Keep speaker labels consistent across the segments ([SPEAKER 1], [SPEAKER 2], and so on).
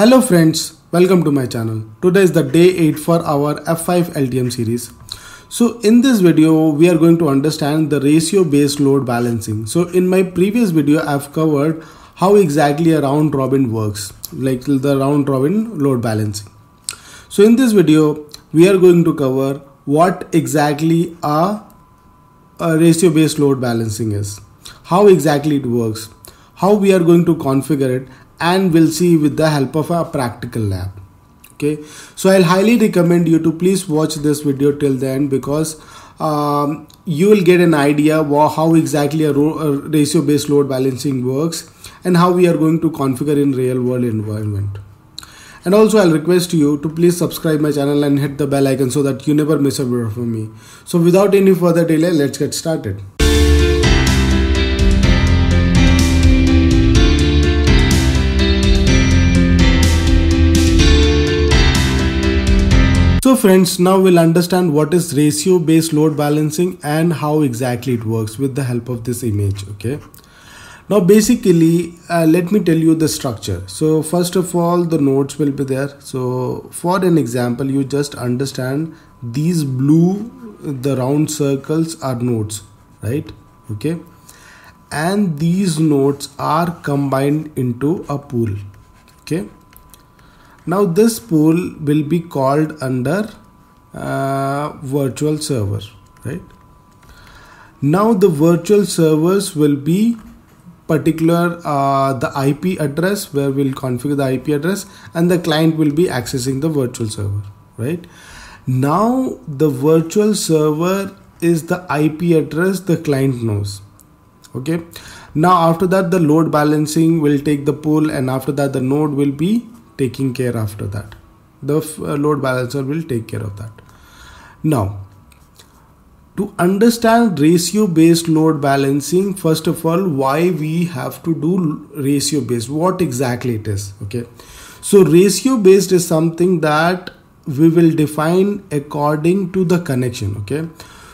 [SPEAKER 1] Hello friends, welcome to my channel. Today is the day 8 for our F5 LTM series. So in this video, we are going to understand the ratio based load balancing. So in my previous video, I've covered how exactly a round robin works, like the round robin load balancing. So in this video, we are going to cover what exactly a, a ratio based load balancing is, how exactly it works, how we are going to configure it and we'll see with the help of a practical lab. Okay? So i'll highly recommend you to please watch this video till the end because um, you will get an idea how exactly a, a ratio based load balancing works and how we are going to configure in real world environment. And also i'll request you to please subscribe my channel and hit the bell icon so that you never miss a video from me. So without any further delay let's get started So friends, now we'll understand what is ratio based load balancing and how exactly it works with the help of this image. Okay. Now basically, uh, let me tell you the structure. So first of all, the nodes will be there. So for an example, you just understand these blue, the round circles are nodes, right? Okay. And these nodes are combined into a pool. Okay now this pool will be called under uh, virtual server, right? Now the virtual servers will be particular uh, the IP address where we'll configure the IP address and the client will be accessing the virtual server, right? Now the virtual server is the IP address the client knows. Okay. Now after that the load balancing will take the pool and after that the node will be taking care after that. The uh, load balancer will take care of that. Now to understand ratio based load balancing first of all why we have to do ratio based what exactly it is okay? So ratio based is something that we will define according to the connection okay?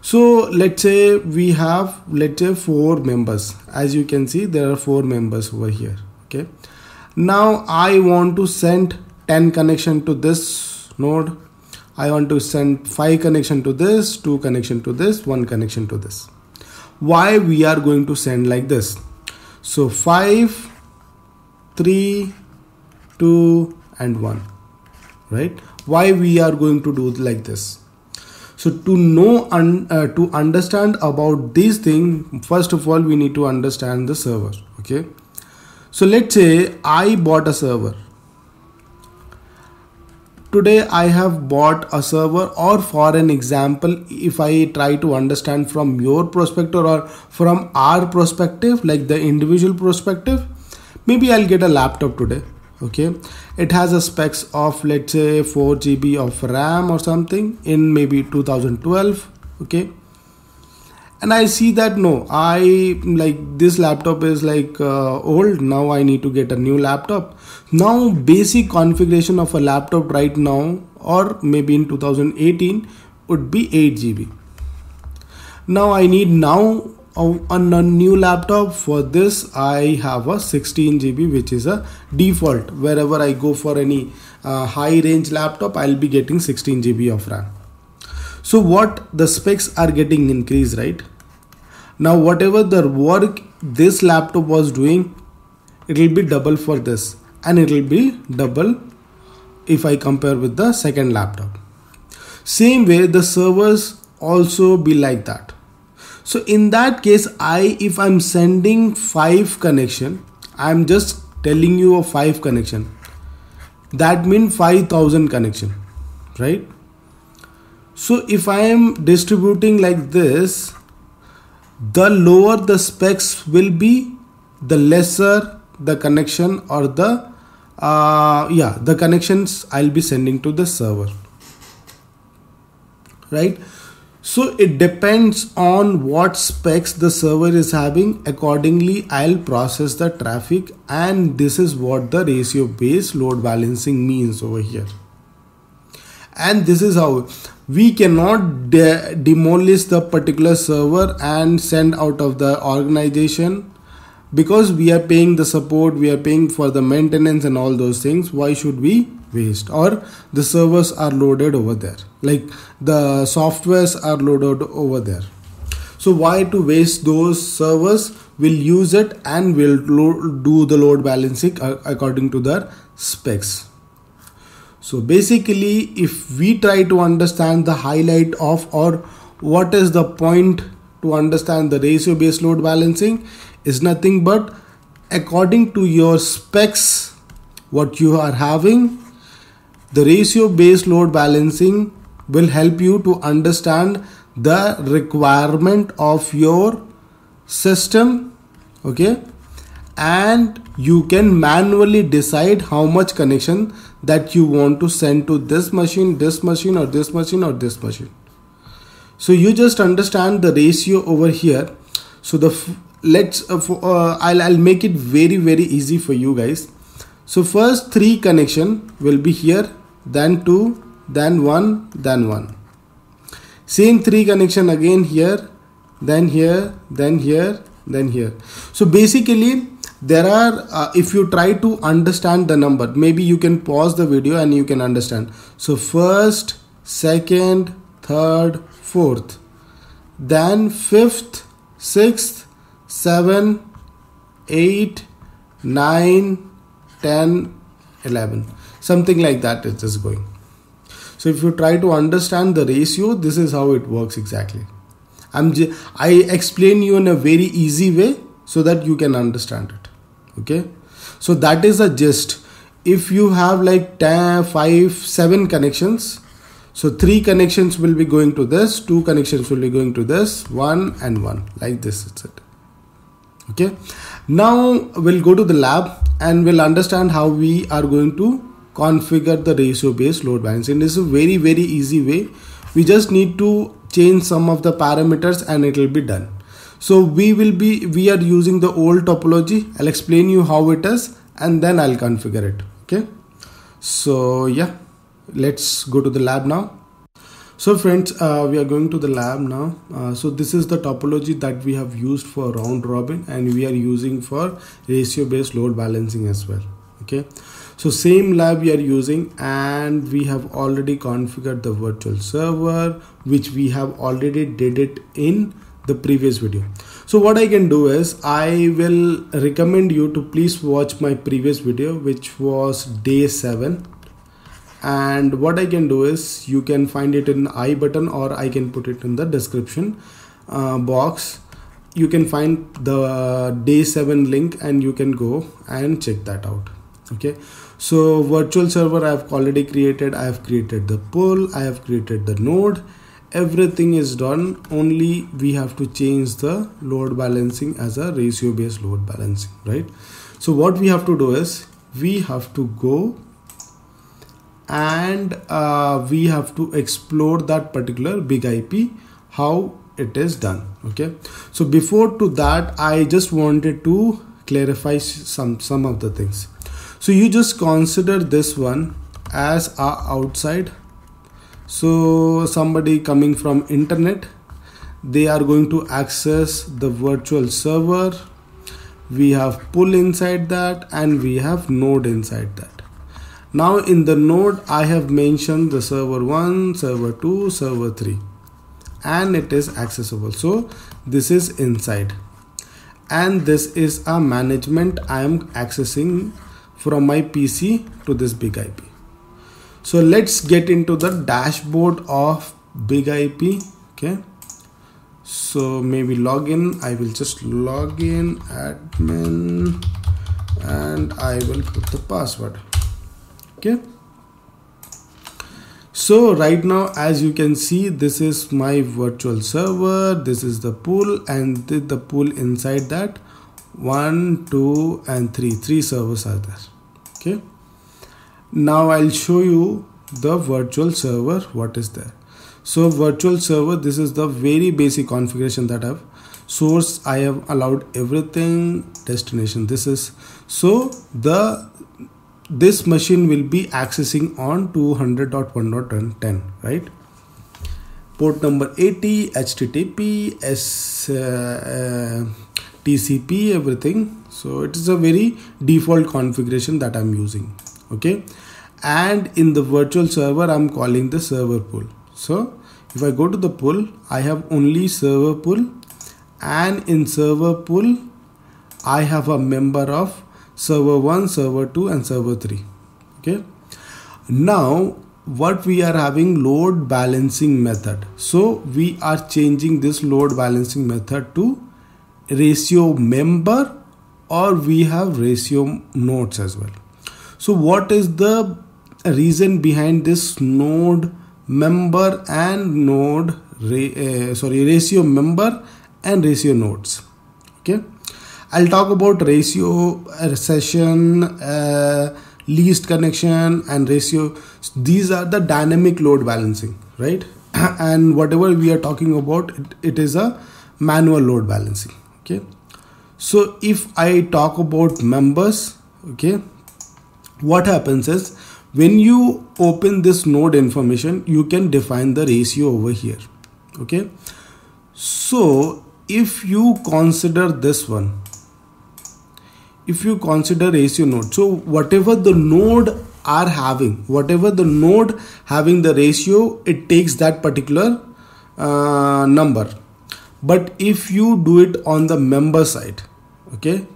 [SPEAKER 1] So let's say we have let's say four members. As you can see there are four members over here okay now I want to send 10 connection to this node. I want to send 5 connection to this 2 connection to this 1 connection to this. Why we are going to send like this? So 5 3 2 and 1 right? Why we are going to do like this? So to know un, uh, to understand about this thing first of all we need to understand the server okay so let's say I bought a server. Today I have bought a server or for an example if I try to understand from your perspective or from our perspective like the individual perspective maybe I'll get a laptop today okay it has a specs of let's say 4 GB of RAM or something in maybe 2012 okay and i see that no i like this laptop is like uh, old. Now i need to get a new laptop. Now basic configuration of a laptop right now or maybe in 2018 would be 8 gb now i need now on a new laptop. For this i have a 16 gb which is a default. Wherever i go for any uh, high range laptop i'll be getting 16 gb of ram. So what the specs are getting increased right now whatever the work this laptop was doing it will be double for this. And it will be double if I compare with the second laptop. Same way the servers also be like that. So in that case I if I'm sending five connection I'm just telling you a five connection. That means 5000 connection right? So if I am distributing like this the lower the specs will be the lesser the connection or the uh, yeah the connections I'll be sending to the server. Right? So it depends on what specs the server is having. Accordingly I'll process the traffic and this is what the ratio based load balancing means over here and this is how. We cannot de demolish the particular server and send out of the organization. Because we are paying the support we are paying for the maintenance and all those things why should we waste? Or the servers are loaded over there. Like the softwares are loaded over there. So why to waste those servers? We'll use it and we'll do the load balancing uh, according to their specs so basically if we try to understand the highlight of or what is the point to understand the ratio based load balancing is nothing but according to your specs what you are having the ratio based load balancing will help you to understand the requirement of your system okay and you can manually decide how much connection that you want to send to this machine this machine or this machine or this machine. So you just understand the ratio over here. So the let's uh, for, uh, I'll, I'll make it very very easy for you guys. So first three connection will be here then 2 then 1 then 1 same 3 connection again here then here then here then here. So basically there are uh, if you try to understand the number maybe you can pause the video and you can understand. So first second third fourth. Then fifth sixth seven eight nine ten eleven. Something like that it is going. So if you try to understand the ratio this is how it works exactly. I'm i explain you in a very easy way so that you can understand it okay so that is a gist if you have like 10 5 7 connections so three connections will be going to this two connections will be going to this one and one like this it's it okay now we'll go to the lab and we'll understand how we are going to configure the ratio based load balancing. This is a very very easy way. We just need to change some of the parameters and it will be done. So we will be we are using the old topology. I'll explain you how it is and then I'll configure it. Okay. So yeah, let's go to the lab now. So friends, uh, we are going to the lab now. Uh, so this is the topology that we have used for round robin and we are using for ratio based load balancing as well. Okay so same lab we are using and we have already configured the virtual server which we have already did it in the previous video. So what i can do is i will recommend you to please watch my previous video which was day 7 and what i can do is you can find it in i button or i can put it in the description uh, box. You can find the day 7 link and you can go and check that out. Okay? So virtual server i have already created. I have created the pool. I have created the node everything is done only we have to change the load balancing as a ratio based load balancing right? So what we have to do is we have to go and uh, we have to explore that particular big ip how it is done okay? So before to that i just wanted to clarify some some of the things. So you just consider this one as a outside so somebody coming from internet they are going to access the virtual server. We have pool inside that and we have node inside that. Now in the node i have mentioned the server 1 server 2 server 3 and it is accessible. So this is inside. And this is a management i am accessing from my PC to this big IP. So let's get into the dashboard of big IP. Okay. So maybe login. I will just log in admin and I will put the password. Okay. So right now as you can see this is my virtual server this is the pool and the, the pool inside that one two and three three servers are there okay now I'll show you the virtual server what is there. So virtual server this is the very basic configuration that I've source I have allowed everything destination this is. So the this machine will be accessing on 200.1.10 right? Port number 80 http s uh, uh, TCP everything. So it is a very default configuration that I'm using okay? And in the virtual server I'm calling the server pool. So if I go to the pool I have only server pool. And in server pool I have a member of server 1 server 2 and server 3 okay? Now what we are having load balancing method. So we are changing this load balancing method to ratio member or we have ratio nodes as well so what is the reason behind this node member and node uh, sorry ratio member and ratio nodes? Okay. I'll talk about ratio uh, session uh, least connection and ratio. These are the dynamic load balancing right? And whatever we are talking about it, it is a manual load balancing okay? So if i talk about members okay what happens is when you open this node information you can define the ratio over here. Okay? So if you consider this one if you consider ratio node so whatever the node are having whatever the node having the ratio it takes that particular uh, number. But if you do it on the member side okay?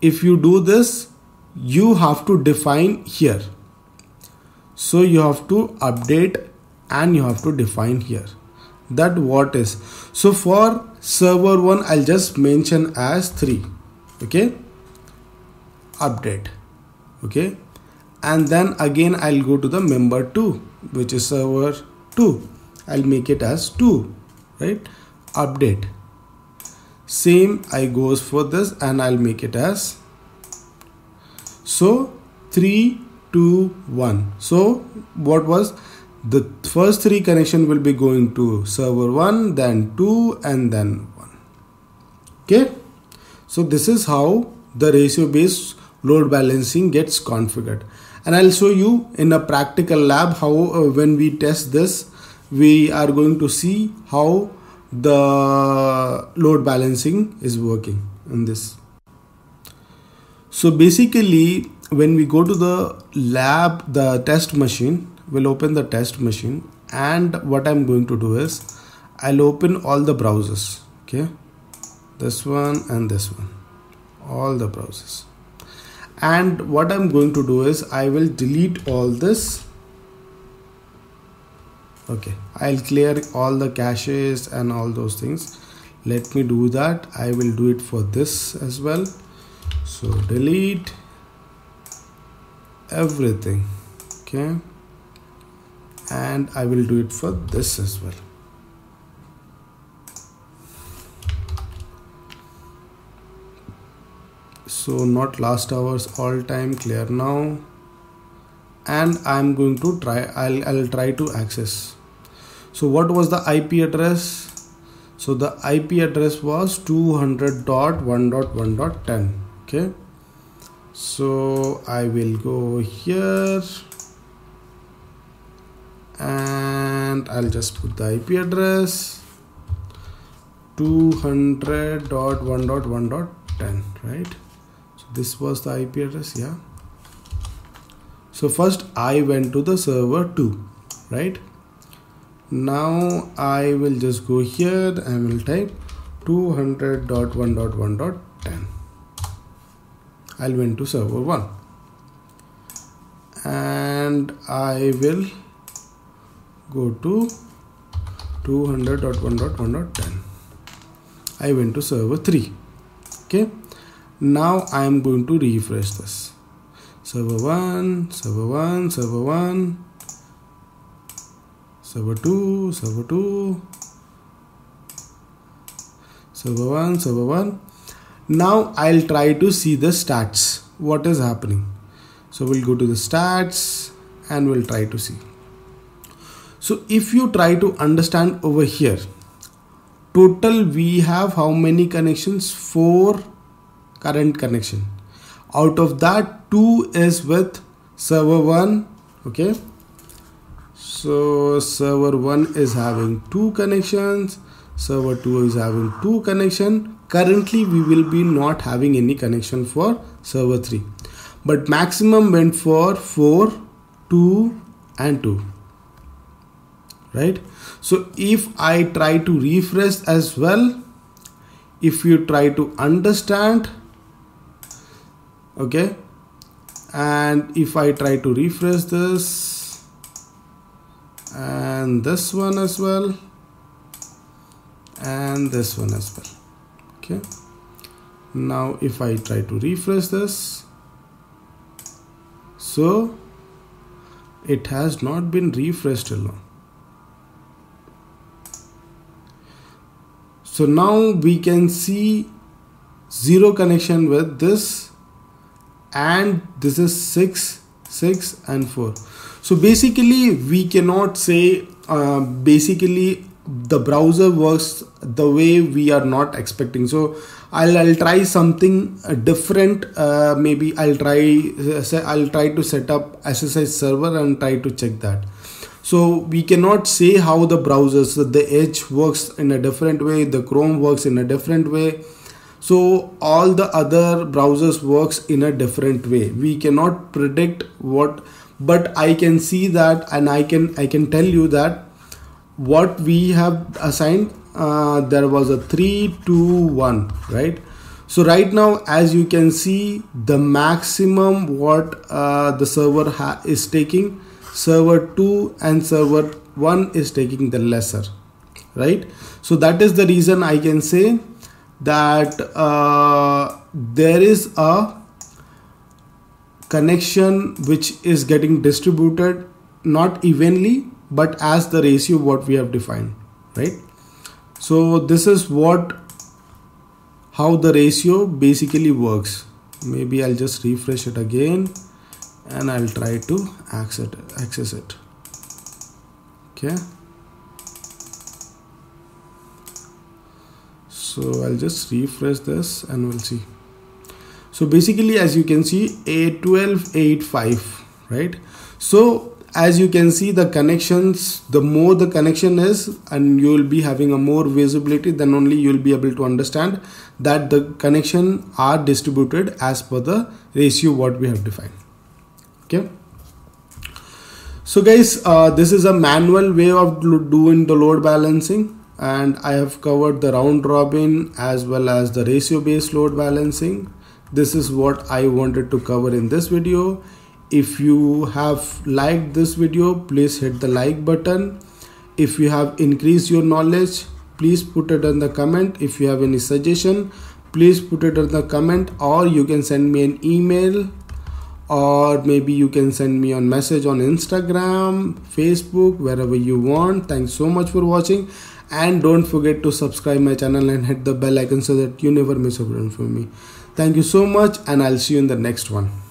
[SPEAKER 1] If you do this you have to define here. So you have to update and you have to define here. That what is. So for server 1 i'll just mention as 3 okay? Update. Okay? And then again I'll go to the member 2 which is server 2 I'll make it as 2 right? Update. Same I goes for this and I'll make it as so 3 2 1 so what was? The first three connection will be going to server 1 then 2 and then 1 okay? So this is how the ratio based load balancing gets configured. And I'll show you in a practical lab how uh, when we test this we are going to see how the load balancing is working in this so basically when we go to the lab the test machine we'll open the test machine and what I'm going to do is I'll open all the browsers okay? This one and this one. All the browsers. And what I'm going to do is I will delete all this. Okay I'll clear all the caches and all those things. Let me do that. I will do it for this as well so delete everything okay? And I will do it for this as well. So not last hours all time clear now. And I'm going to try I'll, I'll try to access. So what was the IP address? So the IP address was 200.1.1.10 okay. So I will go here. And I'll just put the IP address. 200.1.1.10 right? So this was the IP address yeah. So first I went to the server 2 right? Now I will just go here and will type 200.1.1.10 I'll went to server 1 and I will go to 200.1.1.10 I went to server 3 okay? Now I am going to refresh this. Server 1 server 1 server 1 server 2 server 2 server 1 server 1 now I'll try to see the stats. What is happening? So we'll go to the stats and we'll try to see. So if you try to understand over here total we have how many connections? Four current connection. Out of that 2 is with server 1 okay? So server 1 is having two connections server 2 is having two connection currently we will be not having any connection for server 3 but maximum went for 4 2 and 2 right? So if I try to refresh as well if you try to understand okay and if I try to refresh this and this one as well and this one as well okay. Now if I try to refresh this so it has not been refreshed alone so now we can see zero connection with this and this is 6 6 and 4 so basically we cannot say uh, basically the browser works the way we are not expecting. So i'll, I'll try something uh, different uh, maybe i'll try uh, i'll try to set up ssh server and try to check that. So we cannot say how the browsers the edge works in a different way the chrome works in a different way. So all the other browsers works in a different way. We cannot predict what but i can see that and i can i can tell you that what we have assigned uh, there was a 3 2 1 right? So right now as you can see the maximum what uh, the server is taking server 2 and server 1 is taking the lesser right? So that is the reason i can say that uh, there is a connection which is getting distributed not evenly but as the ratio what we have defined right? So this is what how the ratio basically works. Maybe I'll just refresh it again and I'll try to access it, access it. Okay. So I'll just refresh this and we'll see. So basically as you can see a1285 right? So as you can see the connections the more the connection is and you will be having a more visibility then only you will be able to understand that the connection are distributed as per the ratio what we have defined. Okay? So guys uh, this is a manual way of doing the load balancing and I have covered the round robin as well as the ratio based load balancing. This is what I wanted to cover in this video if you have liked this video please hit the like button. If you have increased your knowledge please put it in the comment. If you have any suggestion please put it in the comment or you can send me an email or maybe you can send me a message on instagram facebook wherever you want. Thanks so much for watching. And don't forget to subscribe my channel and hit the bell icon so that you never miss a video from me. Thank you so much and i'll see you in the next one